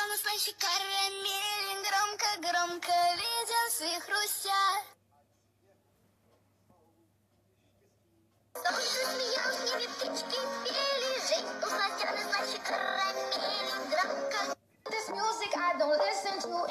Все мы слаще карамели, громко-громко видим своих русят. Солнце смеялось, в птички пели, жизнь услась, она слаще карамели, громко. This music I don't listen to